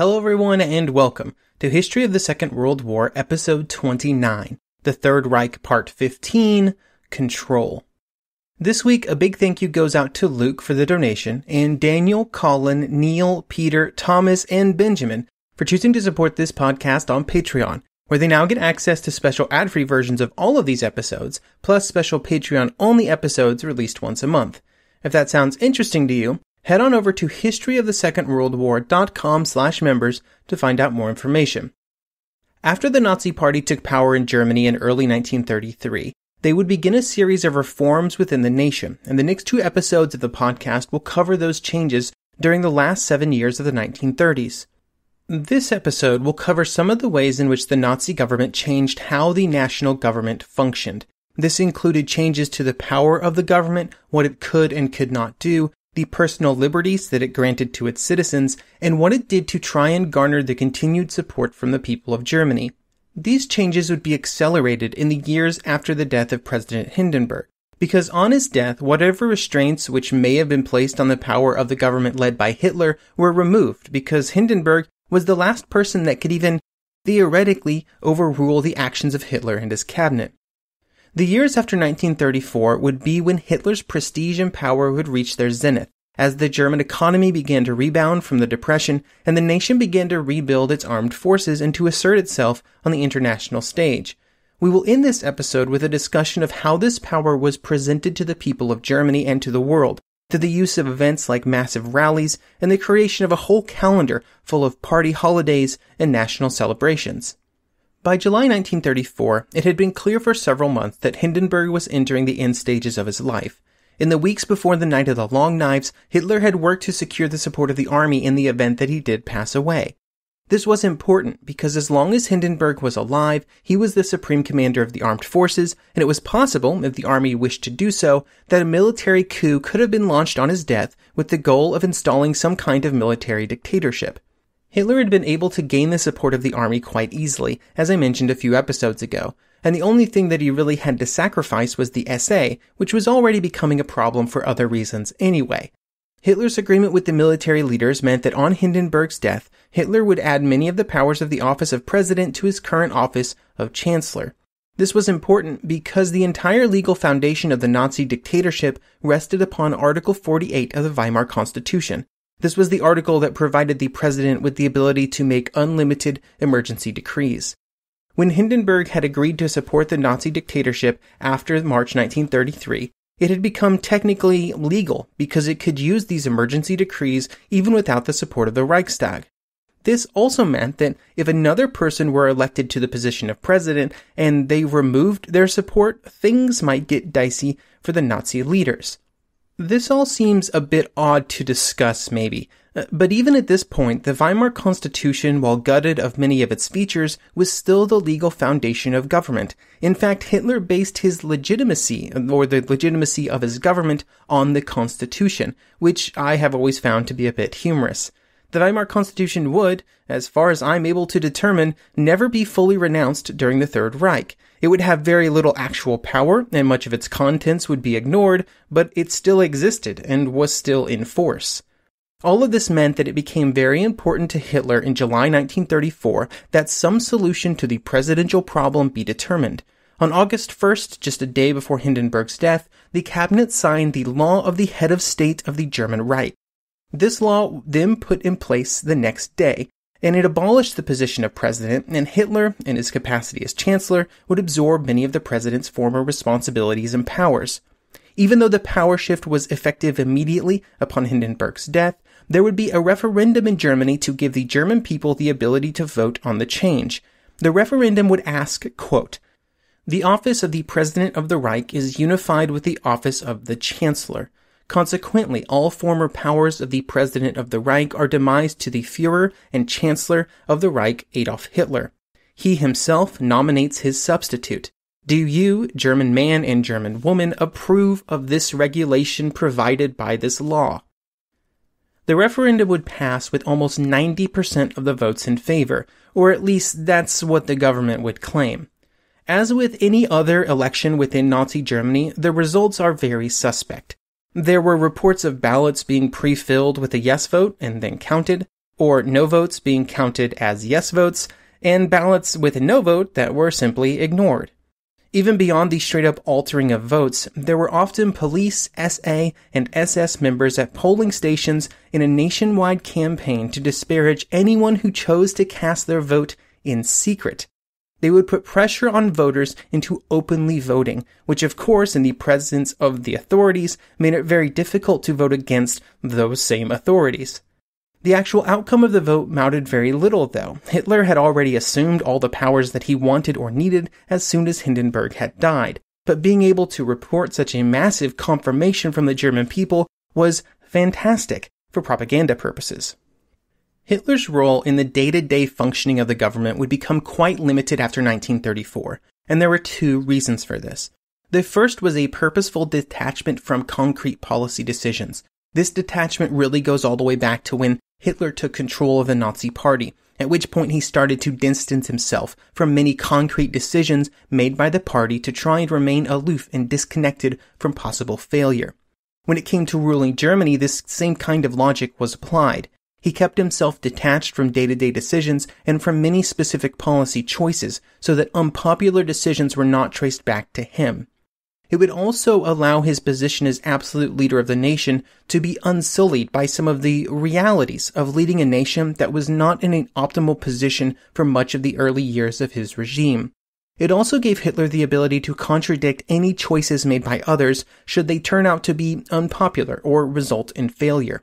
Hello, everyone, and welcome to History of the Second World War, Episode 29, The Third Reich, Part 15 Control. This week, a big thank you goes out to Luke for the donation, and Daniel, Colin, Neil, Peter, Thomas, and Benjamin for choosing to support this podcast on Patreon, where they now get access to special ad free versions of all of these episodes, plus special Patreon only episodes released once a month. If that sounds interesting to you, head on over to historyofthesecondworldwar.com slash members to find out more information. After the Nazi Party took power in Germany in early 1933, they would begin a series of reforms within the nation, and the next two episodes of the podcast will cover those changes during the last seven years of the 1930s. This episode will cover some of the ways in which the Nazi government changed how the national government functioned. This included changes to the power of the government, what it could and could not do, the personal liberties that it granted to its citizens, and what it did to try and garner the continued support from the people of Germany. These changes would be accelerated in the years after the death of President Hindenburg, because on his death, whatever restraints which may have been placed on the power of the government led by Hitler were removed because Hindenburg was the last person that could even theoretically overrule the actions of Hitler and his cabinet. The years after 1934 would be when Hitler's prestige and power would reach their zenith, as the German economy began to rebound from the Depression and the nation began to rebuild its armed forces and to assert itself on the international stage. We will end this episode with a discussion of how this power was presented to the people of Germany and to the world, through the use of events like massive rallies and the creation of a whole calendar full of party holidays and national celebrations. By July 1934, it had been clear for several months that Hindenburg was entering the end stages of his life. In the weeks before the Night of the Long Knives, Hitler had worked to secure the support of the army in the event that he did pass away. This was important because as long as Hindenburg was alive, he was the supreme commander of the armed forces, and it was possible, if the army wished to do so, that a military coup could have been launched on his death with the goal of installing some kind of military dictatorship. Hitler had been able to gain the support of the army quite easily, as I mentioned a few episodes ago, and the only thing that he really had to sacrifice was the SA, which was already becoming a problem for other reasons anyway. Hitler's agreement with the military leaders meant that on Hindenburg's death, Hitler would add many of the powers of the office of president to his current office of chancellor. This was important because the entire legal foundation of the Nazi dictatorship rested upon Article 48 of the Weimar Constitution, this was the article that provided the president with the ability to make unlimited emergency decrees. When Hindenburg had agreed to support the Nazi dictatorship after March 1933, it had become technically legal because it could use these emergency decrees even without the support of the Reichstag. This also meant that if another person were elected to the position of president and they removed their support, things might get dicey for the Nazi leaders. This all seems a bit odd to discuss, maybe, uh, but even at this point, the Weimar Constitution, while gutted of many of its features, was still the legal foundation of government. In fact, Hitler based his legitimacy, or the legitimacy of his government, on the Constitution, which I have always found to be a bit humorous. The Weimar Constitution would, as far as I'm able to determine, never be fully renounced during the Third Reich. It would have very little actual power, and much of its contents would be ignored, but it still existed and was still in force. All of this meant that it became very important to Hitler in July 1934 that some solution to the presidential problem be determined. On August 1st, just a day before Hindenburg's death, the cabinet signed the Law of the Head of State of the German Reich. This law then put in place the next day, and it abolished the position of president, and Hitler, in his capacity as chancellor, would absorb many of the president's former responsibilities and powers. Even though the power shift was effective immediately upon Hindenburg's death, there would be a referendum in Germany to give the German people the ability to vote on the change. The referendum would ask, quote, The office of the President of the Reich is unified with the office of the Chancellor. Consequently, all former powers of the President of the Reich are demised to the Fuhrer and Chancellor of the Reich, Adolf Hitler. He himself nominates his substitute. Do you, German man and German woman, approve of this regulation provided by this law? The referendum would pass with almost 90% of the votes in favor, or at least that's what the government would claim. As with any other election within Nazi Germany, the results are very suspect. There were reports of ballots being pre-filled with a yes vote and then counted, or no votes being counted as yes votes, and ballots with a no vote that were simply ignored. Even beyond the straight up altering of votes, there were often police, SA, and SS members at polling stations in a nationwide campaign to disparage anyone who chose to cast their vote in secret. They would put pressure on voters into openly voting, which of course in the presence of the authorities made it very difficult to vote against those same authorities. The actual outcome of the vote mattered very little, though. Hitler had already assumed all the powers that he wanted or needed as soon as Hindenburg had died, but being able to report such a massive confirmation from the German people was fantastic for propaganda purposes. Hitler's role in the day to day functioning of the government would become quite limited after 1934, and there were two reasons for this. The first was a purposeful detachment from concrete policy decisions. This detachment really goes all the way back to when Hitler took control of the Nazi Party, at which point he started to distance himself from many concrete decisions made by the party to try and remain aloof and disconnected from possible failure. When it came to ruling Germany, this same kind of logic was applied. He kept himself detached from day to day decisions and from many specific policy choices so that unpopular decisions were not traced back to him. It would also allow his position as absolute leader of the nation to be unsullied by some of the realities of leading a nation that was not in an optimal position for much of the early years of his regime. It also gave Hitler the ability to contradict any choices made by others should they turn out to be unpopular or result in failure.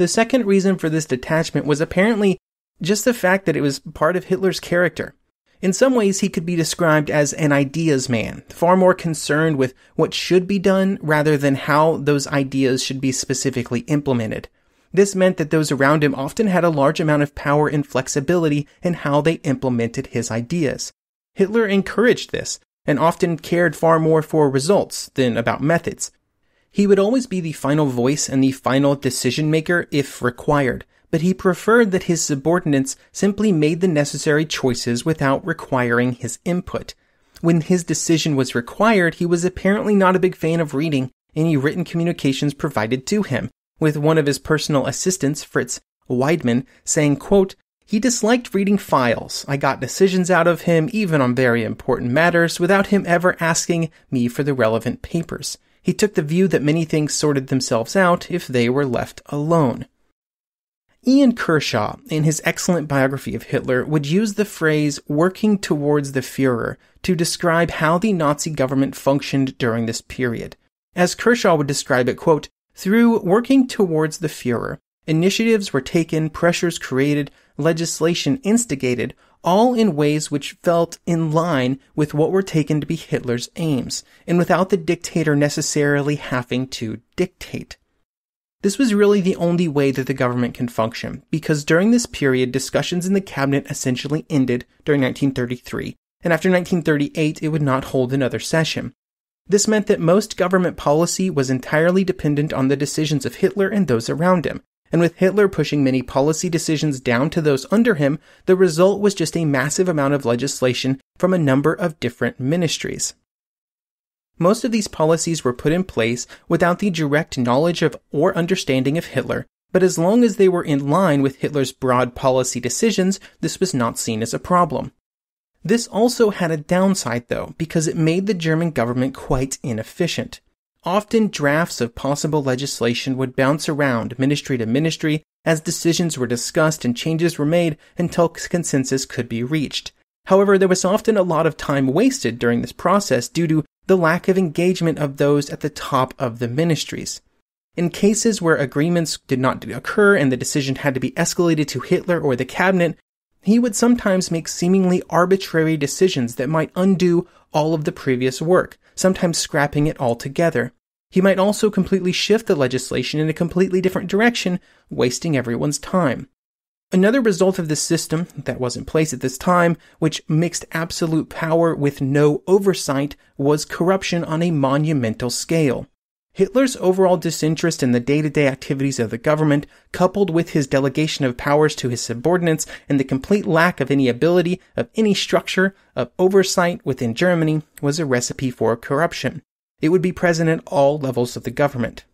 The second reason for this detachment was apparently just the fact that it was part of Hitler's character. In some ways, he could be described as an ideas man, far more concerned with what should be done rather than how those ideas should be specifically implemented. This meant that those around him often had a large amount of power and flexibility in how they implemented his ideas. Hitler encouraged this and often cared far more for results than about methods. He would always be the final voice and the final decision maker if required, but he preferred that his subordinates simply made the necessary choices without requiring his input. When his decision was required, he was apparently not a big fan of reading any written communications provided to him, with one of his personal assistants, Fritz Wiedemann, saying, quote, he disliked reading files. I got decisions out of him, even on very important matters, without him ever asking me for the relevant papers. He took the view that many things sorted themselves out if they were left alone. Ian Kershaw, in his excellent biography of Hitler, would use the phrase working towards the Fuhrer to describe how the Nazi government functioned during this period. As Kershaw would describe it, quote, through working towards the Fuhrer, initiatives were taken, pressures created, legislation instigated, all in ways which felt in line with what were taken to be Hitler's aims, and without the dictator necessarily having to dictate. This was really the only way that the government can function, because during this period, discussions in the cabinet essentially ended during 1933, and after 1938, it would not hold another session. This meant that most government policy was entirely dependent on the decisions of Hitler and those around him, and with Hitler pushing many policy decisions down to those under him, the result was just a massive amount of legislation from a number of different ministries. Most of these policies were put in place without the direct knowledge of or understanding of Hitler, but as long as they were in line with Hitler's broad policy decisions, this was not seen as a problem. This also had a downside though, because it made the German government quite inefficient. Often drafts of possible legislation would bounce around ministry to ministry as decisions were discussed and changes were made until consensus could be reached. However, there was often a lot of time wasted during this process due to the lack of engagement of those at the top of the ministries. In cases where agreements did not occur and the decision had to be escalated to Hitler or the cabinet, he would sometimes make seemingly arbitrary decisions that might undo all of the previous work, sometimes scrapping it altogether. He might also completely shift the legislation in a completely different direction, wasting everyone's time. Another result of this system that was in place at this time, which mixed absolute power with no oversight, was corruption on a monumental scale. Hitler's overall disinterest in the day-to-day activities of the government, coupled with his delegation of powers to his subordinates and the complete lack of any ability of any structure of oversight within Germany, was a recipe for corruption. It would be present at all levels of the government.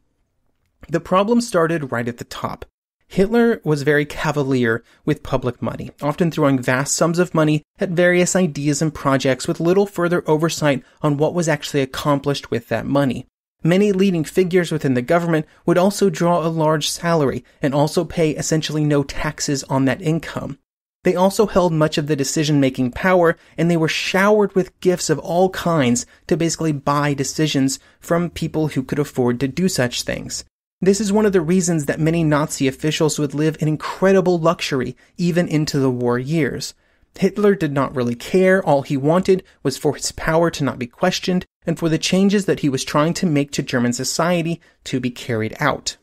The problem started right at the top. Hitler was very cavalier with public money, often throwing vast sums of money at various ideas and projects with little further oversight on what was actually accomplished with that money. Many leading figures within the government would also draw a large salary and also pay essentially no taxes on that income. They also held much of the decision making power and they were showered with gifts of all kinds to basically buy decisions from people who could afford to do such things. This is one of the reasons that many Nazi officials would live in incredible luxury even into the war years. Hitler did not really care. All he wanted was for his power to not be questioned and for the changes that he was trying to make to German society to be carried out.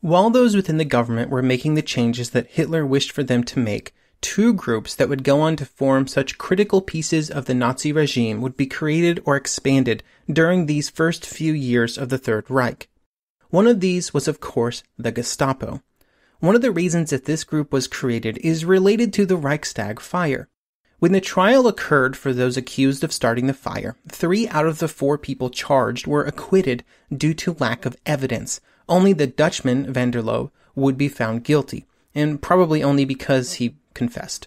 While those within the government were making the changes that Hitler wished for them to make, two groups that would go on to form such critical pieces of the Nazi regime would be created or expanded during these first few years of the Third Reich. One of these was, of course, the Gestapo. One of the reasons that this group was created is related to the Reichstag fire. When the trial occurred for those accused of starting the fire, three out of the four people charged were acquitted due to lack of evidence. Only the Dutchman, van der Lubbe, would be found guilty, and probably only because he confessed.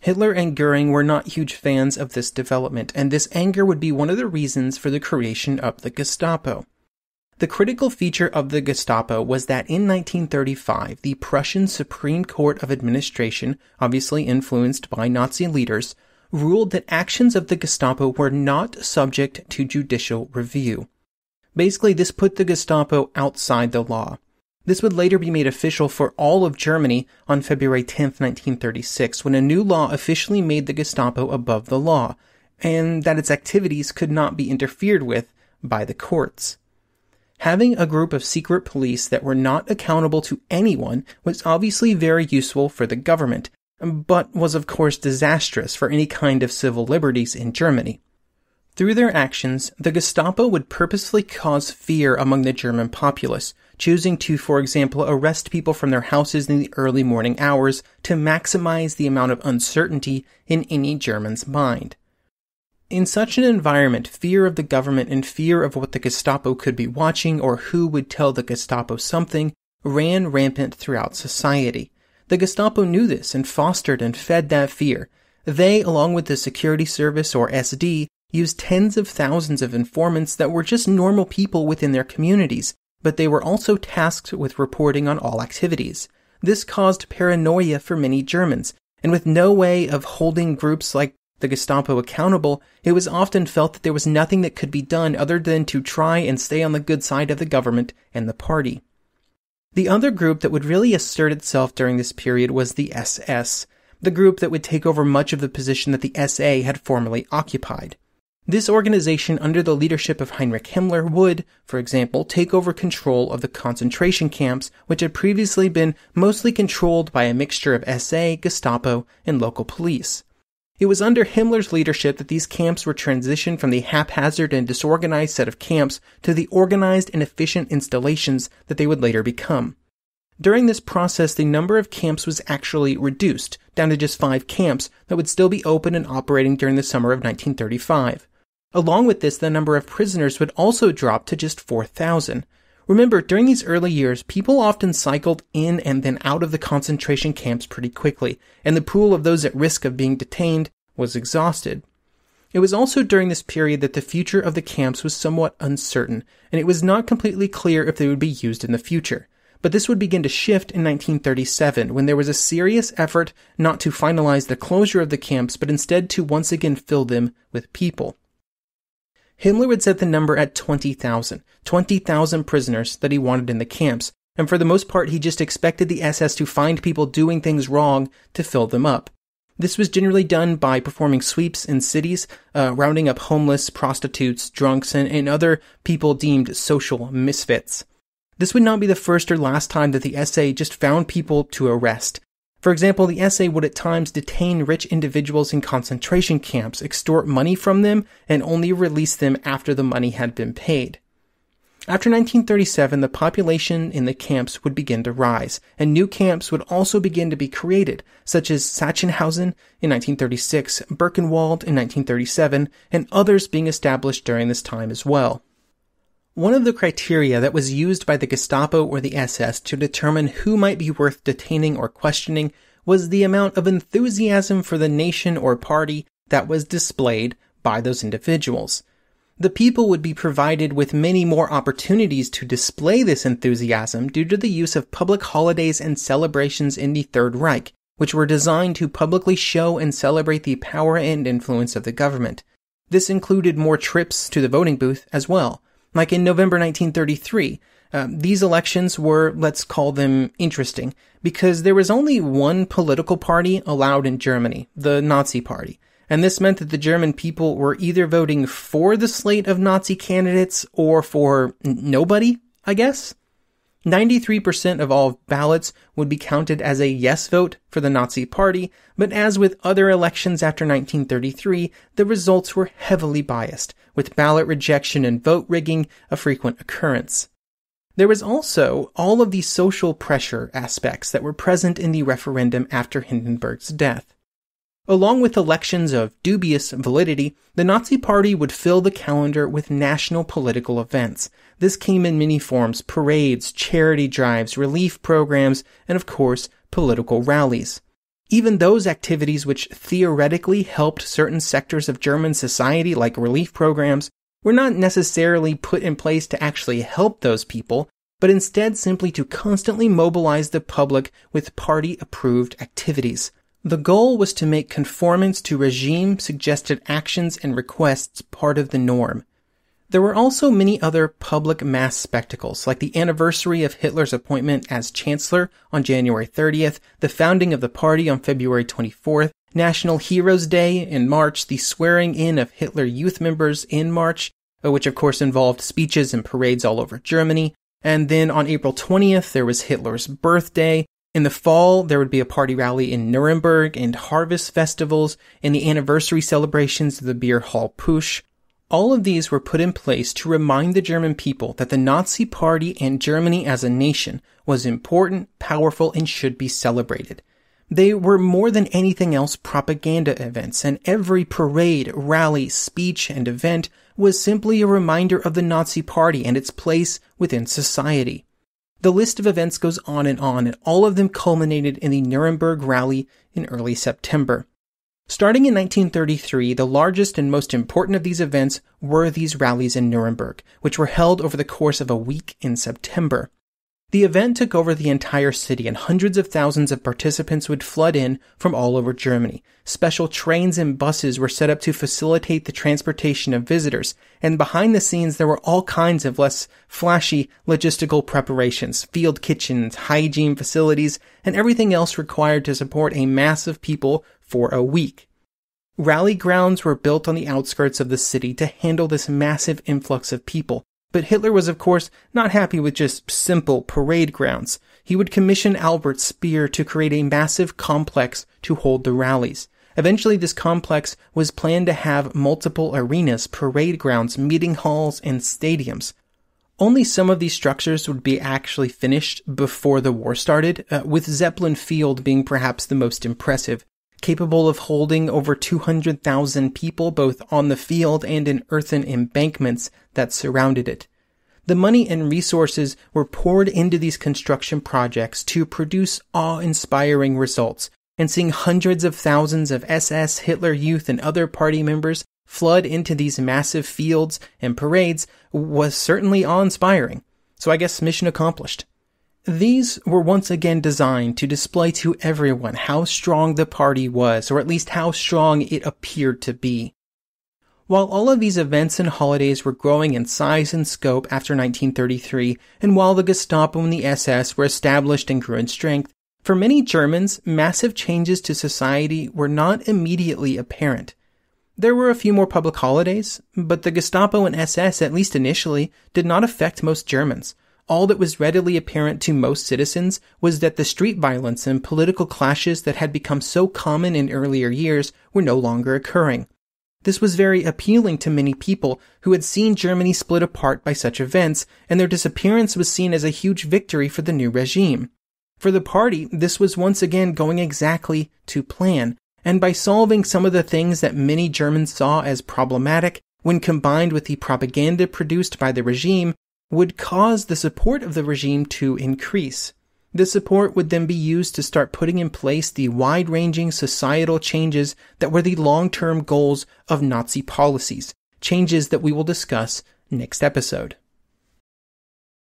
Hitler and Goering were not huge fans of this development, and this anger would be one of the reasons for the creation of the Gestapo. The critical feature of the Gestapo was that in 1935, the Prussian Supreme Court of Administration, obviously influenced by Nazi leaders, ruled that actions of the Gestapo were not subject to judicial review. Basically, this put the Gestapo outside the law. This would later be made official for all of Germany on February 10, 1936, when a new law officially made the Gestapo above the law, and that its activities could not be interfered with by the courts. Having a group of secret police that were not accountable to anyone was obviously very useful for the government, but was of course disastrous for any kind of civil liberties in Germany. Through their actions, the Gestapo would purposefully cause fear among the German populace, choosing to, for example, arrest people from their houses in the early morning hours to maximize the amount of uncertainty in any German's mind. In such an environment, fear of the government and fear of what the Gestapo could be watching or who would tell the Gestapo something ran rampant throughout society. The Gestapo knew this and fostered and fed that fear. They, along with the Security Service or SD, used tens of thousands of informants that were just normal people within their communities, but they were also tasked with reporting on all activities. This caused paranoia for many Germans, and with no way of holding groups like the Gestapo accountable, it was often felt that there was nothing that could be done other than to try and stay on the good side of the government and the party. The other group that would really assert itself during this period was the SS, the group that would take over much of the position that the SA had formerly occupied. This organization, under the leadership of Heinrich Himmler, would, for example, take over control of the concentration camps, which had previously been mostly controlled by a mixture of SA, Gestapo, and local police. It was under Himmler's leadership that these camps were transitioned from the haphazard and disorganized set of camps to the organized and efficient installations that they would later become. During this process, the number of camps was actually reduced, down to just five camps that would still be open and operating during the summer of 1935. Along with this, the number of prisoners would also drop to just 4,000. Remember, during these early years, people often cycled in and then out of the concentration camps pretty quickly, and the pool of those at risk of being detained was exhausted. It was also during this period that the future of the camps was somewhat uncertain, and it was not completely clear if they would be used in the future. But this would begin to shift in 1937 when there was a serious effort not to finalize the closure of the camps, but instead to once again fill them with people. Himmler would set the number at 20,000, 20,000 prisoners that he wanted in the camps, and for the most part he just expected the SS to find people doing things wrong to fill them up. This was generally done by performing sweeps in cities, uh, rounding up homeless, prostitutes, drunks, and, and other people deemed social misfits. This would not be the first or last time that the SA just found people to arrest. For example, the SA would at times detain rich individuals in concentration camps, extort money from them, and only release them after the money had been paid. After 1937, the population in the camps would begin to rise, and new camps would also begin to be created, such as Sachsenhausen in 1936, Buchenwald in 1937, and others being established during this time as well. One of the criteria that was used by the Gestapo or the SS to determine who might be worth detaining or questioning was the amount of enthusiasm for the nation or party that was displayed by those individuals. The people would be provided with many more opportunities to display this enthusiasm due to the use of public holidays and celebrations in the Third Reich, which were designed to publicly show and celebrate the power and influence of the government. This included more trips to the voting booth as well. Like in November 1933, uh, these elections were, let's call them interesting, because there was only one political party allowed in Germany, the Nazi Party and this meant that the German people were either voting for the slate of Nazi candidates or for nobody, I guess. 93% of all ballots would be counted as a yes vote for the Nazi Party, but as with other elections after 1933, the results were heavily biased, with ballot rejection and vote rigging a frequent occurrence. There was also all of the social pressure aspects that were present in the referendum after Hindenburg's death. Along with elections of dubious validity, the Nazi Party would fill the calendar with national political events. This came in many forms parades, charity drives, relief programs, and of course, political rallies. Even those activities which theoretically helped certain sectors of German society, like relief programs, were not necessarily put in place to actually help those people, but instead simply to constantly mobilize the public with party approved activities. The goal was to make conformance to regime suggested actions and requests part of the norm. There were also many other public mass spectacles, like the anniversary of Hitler's appointment as Chancellor on January 30th, the founding of the party on February 24th, National Heroes Day in March, the swearing in of Hitler youth members in March, uh, which of course involved speeches and parades all over Germany. And then on April 20th, there was Hitler's birthday, in the fall, there would be a party rally in Nuremberg and harvest festivals and the anniversary celebrations of the beer hall Putsch. All of these were put in place to remind the German people that the Nazi Party and Germany as a nation was important, powerful, and should be celebrated. They were more than anything else propaganda events, and every parade, rally, speech, and event was simply a reminder of the Nazi Party and its place within society. The list of events goes on and on, and all of them culminated in the Nuremberg rally in early September. Starting in 1933, the largest and most important of these events were these rallies in Nuremberg, which were held over the course of a week in September. The event took over the entire city and hundreds of thousands of participants would flood in from all over Germany. Special trains and buses were set up to facilitate the transportation of visitors, and behind the scenes there were all kinds of less flashy logistical preparations, field kitchens, hygiene facilities, and everything else required to support a mass of people for a week. Rally grounds were built on the outskirts of the city to handle this massive influx of people, but Hitler was, of course, not happy with just simple parade grounds. He would commission Albert Speer to create a massive complex to hold the rallies. Eventually, this complex was planned to have multiple arenas, parade grounds, meeting halls, and stadiums. Only some of these structures would be actually finished before the war started, uh, with Zeppelin Field being perhaps the most impressive, capable of holding over 200,000 people both on the field and in earthen embankments that surrounded it. The money and resources were poured into these construction projects to produce awe-inspiring results, and seeing hundreds of thousands of SS, Hitler Youth, and other party members flood into these massive fields and parades was certainly awe-inspiring. So I guess mission accomplished. These were once again designed to display to everyone how strong the party was, or at least how strong it appeared to be. While all of these events and holidays were growing in size and scope after 1933, and while the Gestapo and the SS were established and grew in strength, for many Germans, massive changes to society were not immediately apparent. There were a few more public holidays, but the Gestapo and SS, at least initially, did not affect most Germans all that was readily apparent to most citizens was that the street violence and political clashes that had become so common in earlier years were no longer occurring. This was very appealing to many people who had seen Germany split apart by such events, and their disappearance was seen as a huge victory for the new regime. For the party, this was once again going exactly to plan, and by solving some of the things that many Germans saw as problematic, when combined with the propaganda produced by the regime, would cause the support of the regime to increase. This support would then be used to start putting in place the wide ranging societal changes that were the long term goals of Nazi policies, changes that we will discuss next episode.